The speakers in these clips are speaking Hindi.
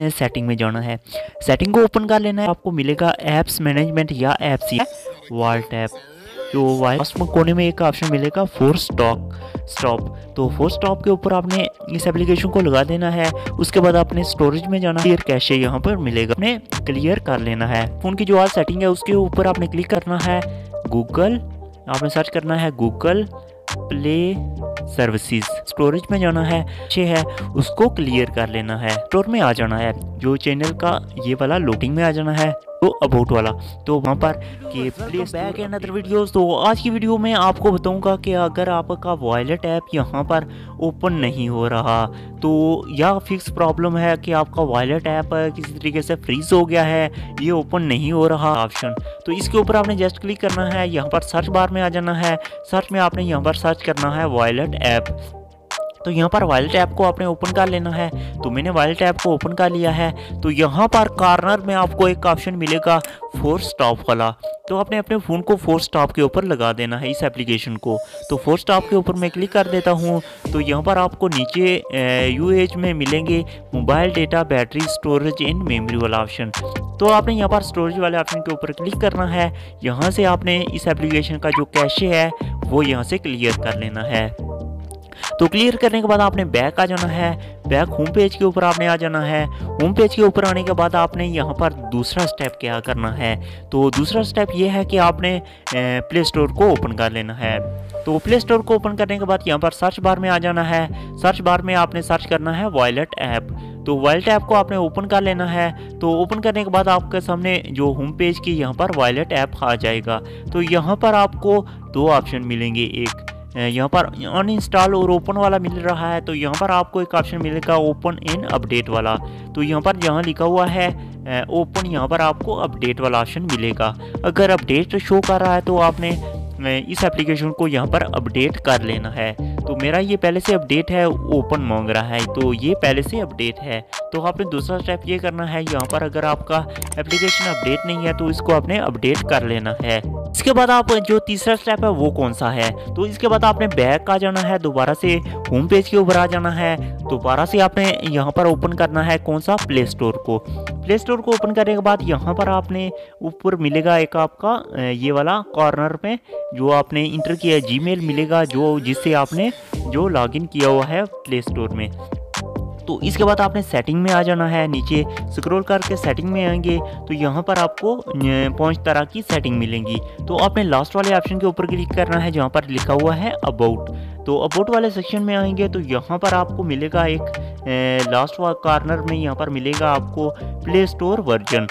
सेटिंग में जाना है। सेटिंग को ओपन कर लेना है। आपको मिलेगा ऐप्स मैनेजमेंट या ऐप्स वाल्ट ऐप जो वाइस कोने में एक ऑप्शन मिलेगा फोर स्टॉक स्टॉप तो फोर स्टॉप के ऊपर आपने इस एप्लीकेशन को लगा देना है। उसके बाद आपने स्टोरेज में जाना क्लियर कैशे यहाँ पर मिलेगा। आपने क्लियर कर लेना है। फ़ोन की जो आज सेटिंग है, उसके ऊपर आपने क्लिक करना है गूगल आपने सर्च करना है गूगल प्ले सर्विसेज़ स्टोरेज में जाना है, अच्छे है, उसको क्लियर कर लेना है। स्टोर में आ जाना है। जो चैनल का ये वाला लोडिंग में आ जाना है। तो अबाउट वाला। तो वहाँ पर कि please back and other videos तो आज की वीडियो में आपको बताऊँगा कि अगर आपका वॉयलेट ऐप यहाँ पर ओपन नहीं हो रहा तो या फिक्स प्रॉब्लम है कि आपका वॉयलेट ऐप किसी तरीके से फ्रीज हो गया है ये ओपन नहीं हो रहा ऑप्शन तो इसके ऊपर आपने जस्ट क्लिक करना है यहाँ पर सर्च बार में आ जाना है। सर्च में आपने यहाँ पर सर्च करना है वॉयलेट ऐप तो यहाँ पर वाइल्ड टैप को आपने ओपन कर लेना है। तो मैंने वाइल्ड टैप को ओपन कर लिया है। तो यहाँ पर कार्नर में आपको एक ऑप्शन मिलेगा फोर स्टॉप वाला। तो आपने अपने फ़ोन को फोर स्टॉप के ऊपर लगा देना है इस एप्लीकेशन को। तो फोर स्टॉप के ऊपर मैं क्लिक कर देता हूँ। तो यहाँ पर आपको नीचे यू एच में मिलेंगे mobile data battery storage in memory वाला ऑप्शन तो आपने यहाँ पर स्टोरेज वाले ऑप्शन के ऊपर क्लिक करना है। यहाँ से आपने इस एप्लीकेशन का जो कैशे है, वो यहाँ से क्लियर कर लेना है। तो क्लियर करने के बाद आपने बैक आ जाना है। बैक होम पेज के ऊपर आपने आ जाना है। होम पेज के ऊपर आने के बाद आपने यहाँ पर दूसरा स्टेप क्या करना है? तो दूसरा स्टेप ये है कि आपने प्ले स्टोर को ओपन कर लेना है। तो प्ले स्टोर को ओपन करने के बाद यहाँ पर सर्च बार में आ जाना है। सर्च बार में आपने सर्च करना है वॉयलेट ऐप तो वॉयलेट ऐप को आपने ओपन कर लेना है। तो ओपन करने के बाद आपके सामने जो होम पेज की यहाँ पर वॉयलेट ऐप आ जाएगा। तो यहाँ पर आपको दो ऑप्शन मिलेंगे। एक यहाँ पर अन इंस्टॉल और ओपन वाला मिल रहा है तो यहाँ पर आपको एक ऑप्शन मिलेगा ओपन इन अपडेट वाला। तो यहाँ पर जहाँ लिखा हुआ है ओपन यहाँ पर आपको अपडेट वाला ऑप्शन मिलेगा। अगर अपडेट शो कर रहा है तो आपने इस एप्लीकेशन को यहाँ पर अपडेट कर लेना है। तो मेरा ये पहले से अपडेट है ओपन मांग रहा है तो ये पहले से अपडेट है। तो आपने दूसरा स्टेप ये करना है, यहाँ पर अगर आपका एप्लीकेशन अपडेट नहीं है तो इसको आपने अपडेट कर लेना है। इसके बाद आप, जो तीसरा स्टेप है, वो कौन सा है? तो इसके बाद आपने बैक आ जाना है, दोबारा से होम पेज के ऊपर आ जाना है। दोबारा से आपने यहाँ पर ओपन करना है कौन सा? प्ले स्टोर को। प्ले स्टोर को ओपन करने के बाद यहाँ पर आपने ऊपर मिलेगा एक आपका ये वाला कॉर्नर में, जो आपने इंटर किया जी मिलेगा जो, जिससे आपने जो लॉगिन किया हुआ है प्ले स्टोर में। तो इसके बाद आपने सेटिंग में आ जाना है, नीचे स्क्रोल करके सेटिंग में आएँगे तो यहाँ पर आपको पाँच तरह की सेटिंग मिलेंगी। तो आपने लास्ट वाले ऑप्शन के ऊपर क्लिक करना है, जहाँ पर लिखा हुआ है अबाउट तो अबाउट वाले सेक्शन में आएँगे तो यहाँ पर आपको मिलेगा एक लास्ट कॉर्नर में यहाँ पर मिलेगा आपको प्ले स्टोर वर्जन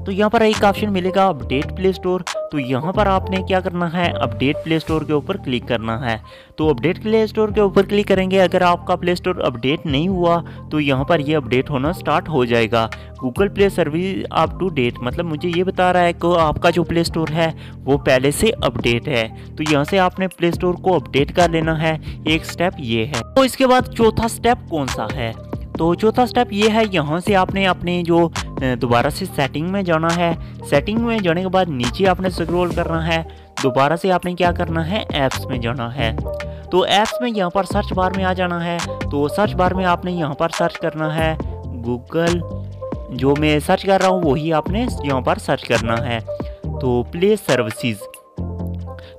तो यहाँ पर एक ऑप्शन मिलेगा अपडेट प्ले स्टोर तो यहाँ पर आपने क्या करना है? अपडेट प्ले स्टोर के ऊपर क्लिक करना है। तो अपडेट प्ले स्टोर के ऊपर क्लिक करेंगे। अगर आपका प्ले स्टोर अपडेट नहीं हुआ तो यहाँ पर ये अपडेट होना स्टार्ट हो जाएगा। Google play service up to date मतलब मुझे ये बता रहा है कि आपका जो प्ले स्टोर है, वो पहले से अपडेट है। तो यहाँ से आपने प्ले स्टोर को अपडेट कर लेना है। एक स्टेप ये है। तो इसके बाद चौथा स्टेप कौन सा है? तो चौथा स्टेप ये है, यहाँ से आपने अपने जो दोबारा से सेटिंग में जाना है। सेटिंग में जाने के बाद नीचे आपने स्क्रॉल करना है। दोबारा से आपने क्या करना है? ऐप्स में जाना है। तो ऐप्स में यहाँ पर सर्च बार में आ जाना है। तो सर्च बार में आपने यहाँ पर सर्च करना है। गूगल जो मैं सर्च कर रहा हूँ, वही आपने यहाँ पर सर्च करना है। तो प्ले सर्विसेज़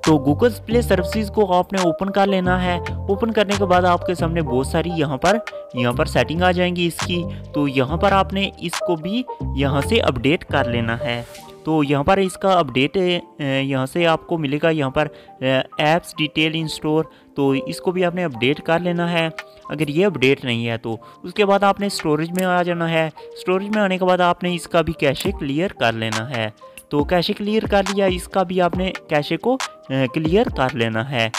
तो गूगल प्ले सर्विसेज़ को आपने ओपन कर लेना है। ओपन करने के बाद आपके सामने बहुत सारी यहाँ पर यहाँ पर सेटिंग आ जाएँगी इसकी। तो यहाँ पर आपने इसको भी यहाँ से अपडेट कर लेना है। तो यहाँ पर इसका अपडेट यहाँ से आपको मिलेगा यहाँ पर ऐप्स डिटेल इन स्टोर तो इसको भी आपने अपडेट कर लेना है। अगर ये अपडेट नहीं है तो उसके बाद आपने स्टोरेज में आ जाना है। स्टोरेज में आने के बाद आपने इसका भी कैशे क्लियर कर लेना है। तो कैशे क्लियर कर लिया, इसका भी आपने कैशे को क्लियर कर लेना है।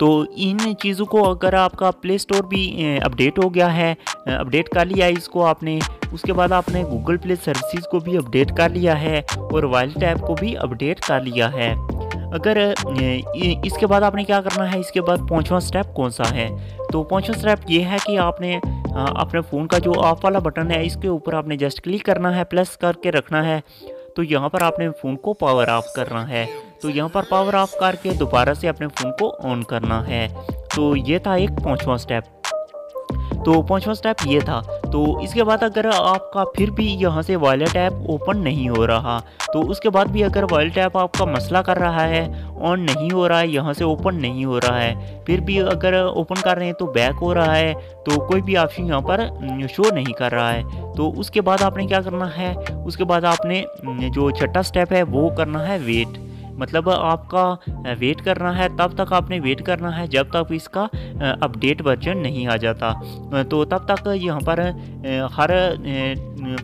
तो इन चीज़ों को अगर आपका प्ले स्टोर भी अपडेट हो गया है अपडेट कर लिया है इसको आपने, उसके बाद आपने गूगल प्ले सर्विसेज़ को भी अपडेट कर लिया है और वाइल्ड ऐप को भी अपडेट कर लिया है। अगर इसके बाद आपने क्या करना है, इसके बाद पाँचवा स्टेप कौन सा है? तो पाँचवा स्टेप ये है कि आपने अपने फ़ोन का जो ऑफ़ वाला बटन है, इसके ऊपर आपने जस्ट क्लिक करना है प्लस करके रखना है। तो यहाँ पर आपने फ़ोन को पावर ऑफ़ करना है। तो यहाँ पर पावर ऑफ़ करके दोबारा से अपने फ़ोन को ऑन करना है। तो ये था एक पाँचवा स्टेप तो पाँचवा स्टेप ये था। तो इसके बाद अगर आपका फिर भी यहाँ से वॉलेट ऐप ओपन नहीं हो रहा तो उसके बाद भी अगर वॉलेट ऐप आपका मसला कर रहा है ऑन नहीं हो रहा है, यहाँ से ओपन नहीं हो रहा है, फिर भी अगर ओपन कर रहे हैं तो बैक हो रहा है तो कोई भी ऑप्शन यहाँ पर शो नहीं कर रहा है। तो उसके बाद आपने क्या करना है? उसके बाद आपने जो छठा स्टेप है वो करना है वेट मतलब आपका वेट करना है, तब तक आपने वेट करना है, जब तक इसका अपडेट वर्जन नहीं आ जाता। तो तब तक यहाँ पर हर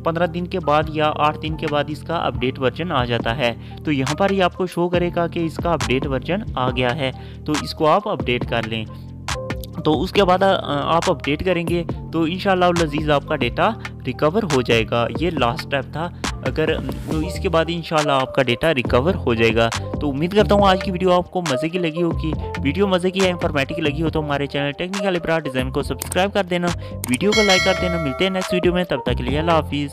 पंद्रह दिन के बाद या आठ दिन के बाद इसका अपडेट वर्जन आ जाता है। तो यहाँ पर ही आपको शो करेगा कि इसका अपडेट वर्जन आ गया है। तो इसको आप अपडेट कर लें। तो उसके बाद आप अपडेट करेंगे तो इन लजीज़ आपका डेटा रिकवर हो जाएगा। ये लास्ट स्टेप था। अगर तो इसके बाद इन आपका डेटा रिकवर हो जाएगा। तो उम्मीद करता हूँ आज की वीडियो आपको मज़े की लगी होगी। वीडियो मज़े की या इन्फॉर्मेटिक लगी हो तो हमारे चैनल टेक्निकल इब्रा डिज़ाइन को सब्सक्राइब कर देना। वीडियो को लाइक कर देना। मिलते हैं नेक्स्ट वीडियो में, तब तक के लिए अला हाफिज़।